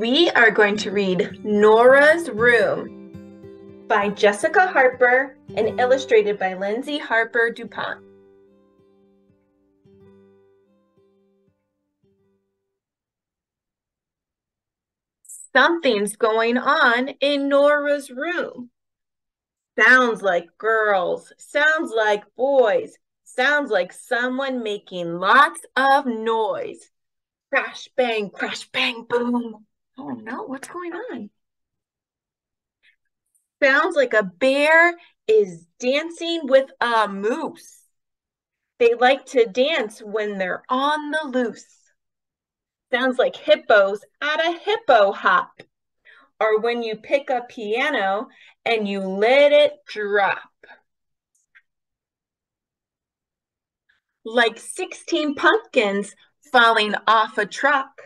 We are going to read Nora's Room by Jessica Harper and illustrated by Lindsay Harper DuPont. Something's going on in Nora's room. Sounds like girls, sounds like boys, sounds like someone making lots of noise. Crash, bang, crash, bang, boom. Oh no, what's going on? Sounds like a bear is dancing with a moose. They like to dance when they're on the loose. Sounds like hippos at a hippo hop. Or when you pick a piano and you let it drop. Like 16 pumpkins falling off a truck,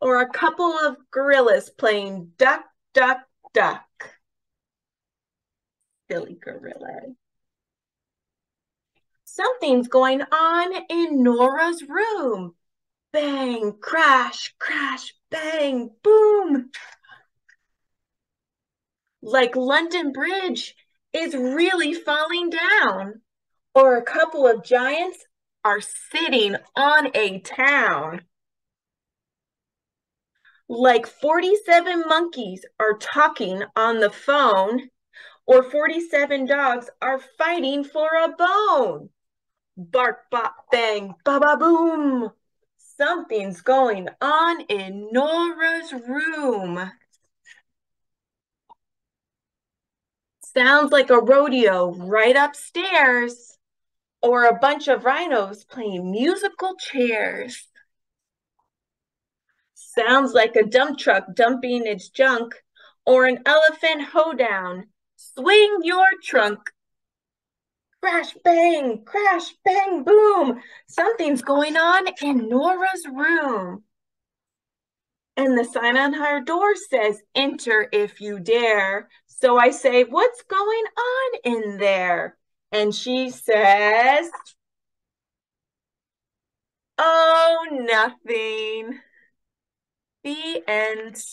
or a couple of gorillas playing duck, duck, duck. Silly gorilla. Something's going on in Nora's room. Bang, crash, crash, bang, boom. Like London Bridge is really falling down, or a couple of giants are sitting on a town. Like 47 monkeys are talking on the phone, or 47 dogs are fighting for a bone. Bark, bop, bang, ba ba boom. Something's going on in Nora's room. Sounds like a rodeo right upstairs or a bunch of rhinos playing musical chairs. Sounds like a dump truck dumping its junk or an elephant hoedown. Swing your trunk. Crash, bang, crash, bang, boom. Something's going on in Nora's room. And the sign on her door says, enter if you dare. So I say, what's going on in there? And she says, Oh, nothing. The end.